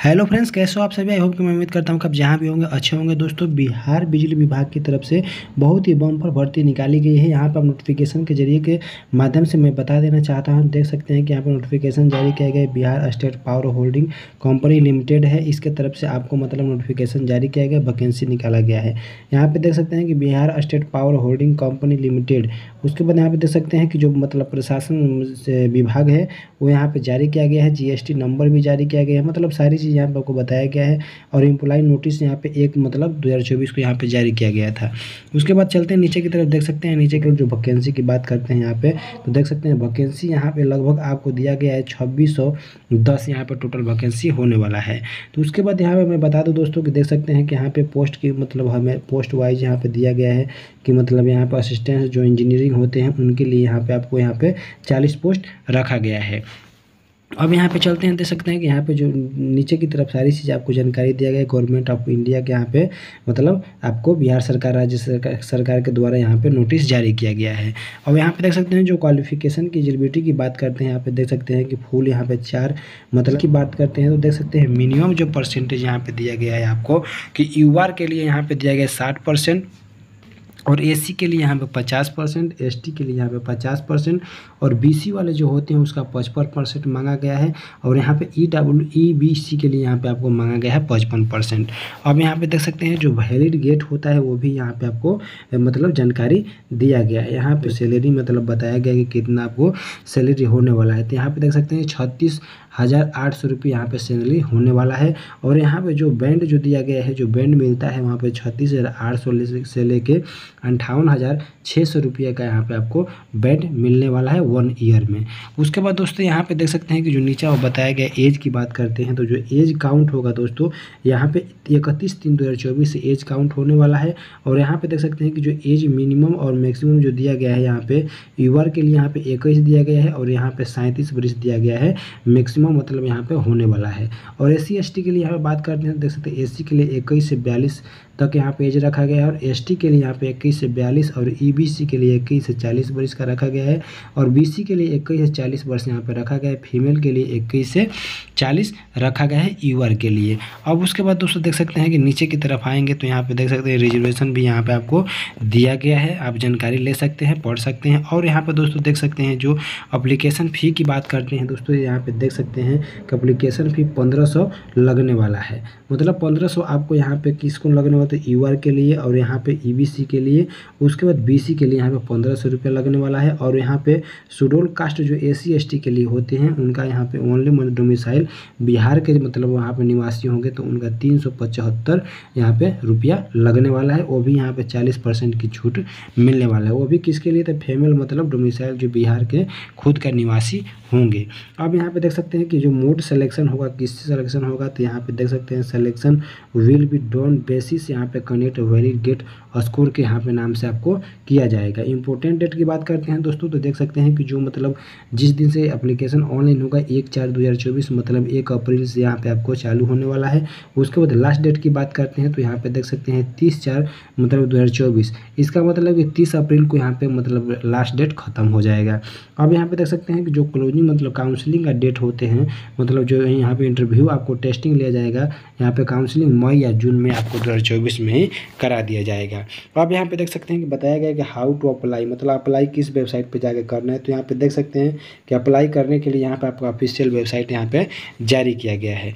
Hello friends कैसे हो आप सभी? आई होप कि मैं उम्मीद करता हूँ कि आप जहाँ भी होंगे, अच्छे होंगे। दोस्तों, बिहार बिजली विभाग की तरफ़ से बहुत ही बम्पर भर्ती निकाली गई है। यहाँ पर नोटिफिकेशन के ज़रिए के माध्यम से मैं बता देना चाहता हूँ। देख सकते हैं कि यहाँ पर नोटिफिकेशन जारी किया गया Bihar state power holding company limited है। इसके तरफ़ से आपको मतलब नोटिफिकेशन जारी किया गया वैकेंसी निकाला गया है। यहाँ पर देख सकते हैं कि Bihar state power holding company limited, उसके बाद यहाँ पर देख सकते हैं कि जो मतलब प्रशासन विभाग है, वो यहाँ पर जारी किया गया है। जीएसटी नंबर भी जारी किया गया है। मतलब सारी चीज़ यहाँ पर आपको बताया गया है और एम्प्लॉय नोटिस यहाँ पे एक मतलब 2024 को यहाँ पे जारी किया गया था उसके बाद चलते हैं नीचे की तरफ़ देख सकते हैं नीचे की तरफ़ जो वैकेंसी की बात करते हैं यहाँ पे तो देख सकते हैं वैकेंसी यहाँ पे लगभग आपको दिया गया है छब्बीस सौ दस यहाँ पर टोटल वैकेंसी होने वाला है तो उसके बाद यहाँ पर मैं बता दूँ दोस्तों कि देख सकते हैं कि यहाँ पे पोस्ट की मतलब हमें पोस्ट वाइज यहाँ पे दिया गया है कि मतलब यहाँ पर असिस्टेंट जो इंजीनियरिंग होते हैं उनके लिए यहाँ पे आपको यहाँ पे चालीस पोस्ट रखा गया है अब यहाँ पे चलते हैं, देख सकते हैं कि यहाँ पे जो नीचे की तरफ़ सारी चीज़ आपको जानकारी दिया गया है गवर्नमेंट ऑफ़ इंडिया के यहाँ पे मतलब आपको बिहार सरकार, राज्य सरकार सरकार के द्वारा यहाँ पे नोटिस जारी किया गया है। और यहाँ पे देख सकते हैं, जो क्वालिफिकेशन की एलिजिबिलिटी की बात करते हैं, यहाँ पे देख सकते हैं कि फुल यहाँ पे चार मतलब की बात करते हैं तो देख सकते हैं मिनिमम जो परसेंटेज यहाँ पर दिया गया है आपको कि यूआर के लिए यहाँ पर दिया गया है साठ और एसी के लिए यहाँ पे पचास परसेंट एसटी के लिए यहाँ पे पचास परसेंट और बीसी वाले जो होते हैं उसका पचपन परसेंट मांगा गया है और यहाँ पे E W E B C के लिए यहाँ पे आपको मांगा गया है पचपन परसेंट। अब यहाँ पे देख सकते हैं जो वैलिड गेट होता है वो भी यहाँ पे आपको मतलब जानकारी दिया गया है। यहाँ पर सैलरी मतलब बताया गया कि कितना आपको सैलरी होने वाला है। तो यहाँ पर देख सकते हैं छत्तीस हज़ार आठ सौ रुपये यहाँ पे सैलरी होने वाला है। और यहाँ पे जो बैंड जो दिया गया है, जो बैंड मिलता है वहाँ पे छत्तीस हज़ार आठ सौ से लेके अंठावन हज़ार छः सौ रुपये का यहाँ पे आपको बैंड मिलने वाला है वन ईयर में। उसके बाद दोस्तों यहाँ पे देख सकते हैं कि जो नीचे बताया गया एज की बात करते हैं तो जो एज काउंट होगा दोस्तों, यहाँ पे इकतीस तीन दो हज़ार चौबीस से एज काउंट होने वाला है। और यहाँ पे देख सकते हैं कि जो एज मिनिमम और मैक्सिमम जो दिया गया है यहाँ पे, युवा के लिए यहाँ पे इक्कीस दिया गया है और यहाँ पे सैंतीस वर्ष दिया गया है मैक्सिमम। मतलब यहाँ पे होने वाला है। और एस सी के लिए यहाँ पे बात करते हैं, देख सकते हैं एस के लिए इक्कीस से बयालीस तक यहाँ पे एज रखा गया है और एसटी के लिए यहाँ पे इक्कीस से बयालीस और ई e के लिए इक्कीस से चालीस वर्ष का रखा गया है और बीसी के लिए इक्कीस से चालीस वर्ष यहाँ पे रखा गया है। फीमेल के लिए इक्कीस से चालीस रखा गया है यूआर के लिए। अब उसके बाद दोस्तों देख सकते हैं कि नीचे की तरफ़ आएँगे तो यहाँ पे देख सकते हैं रिजर्वेशन भी यहाँ पे आपको दिया गया है। आप जानकारी ले सकते हैं, पढ़ सकते हैं और यहाँ पे दोस्तों देख सकते हैं जो अप्लीकेशन फ़ी की बात करते हैं दोस्तों यहाँ पे देख सकते हैं कि अप्लीकेशन फ़ी पंद्रह लगने वाला है। मतलब पंद्रह आपको यहाँ पे किसको लगने वाला तो यू के लिए और यहाँ पे ई e के लिए। उसके बाद बीसी के लिए यहाँ पे पंद्रह सौ रुपया लगने वाला है और यहाँ पे शेड्यूल कास्ट जो ए सी के लिए होते हैं, उनका यहाँ पे ओनली मतलब डोमिसाइल बिहार के मतलब वहाँ पे निवासी होंगे तो उनका तीन सौ पचहत्तर यहाँ पे रुपया लगने वाला है। वो भी यहाँ पे चालीस परसेंट की छूट मिलने वाला है। वो भी किसके लिए? तो फीमेल मतलब डोमिसाइल जो बिहार के खुद का निवासी होंगे। अब यहाँ पे देख सकते हैं कि जो मोड सिलेक्शन होगा, किससे सिलेक्शन होगा तो यहाँ पे देख सकते हैं selection will be done basis यहाँ पे कनेक्ट वैलिड गेट स्कोर के यहाँ पे नाम से आपको किया जाएगा। इंपॉर्टेंट डेट की बात करते हैं दोस्तों तो देख सकते हैं कि जो मतलब जिस दिन से एप्लीकेशन ऑनलाइन होगा, एक चार दो मतलब एक अप्रैल से यहाँ पे आपको चालू होने वाला है। उसके बाद लास्ट डेट की बात करते हैं तो यहाँ पे देख सकते हैं तीस चार मतलब दो हज़ार चौबीस। इसका मतलब कि तीस अप्रैल को यहाँ पे मतलब लास्ट डेट खत्म हो जाएगा। अब यहाँ पे देख सकते हैं कि जो क्लोजिंग मतलब काउंसलिंग का डेट होते हैं मतलब जो यहाँ पे इंटरव्यू आपको टेस्टिंग लिया जाएगा। यहाँ पे काउंसलिंग मई या जून में आपको दो में ही करा दिया जाएगा। आप यहाँ पे देख सकते हैं कि बताया गया कि हाउ टू अप्लाई मतलब अप्लाई किस वेबसाइट पे जाकर करना है। तो यहाँ पे देख सकते हैं कि अप्लाई करने के लिए यहाँ पे आपका ऑफिशियल वेबसाइट यहाँ पे जारी किया गया है।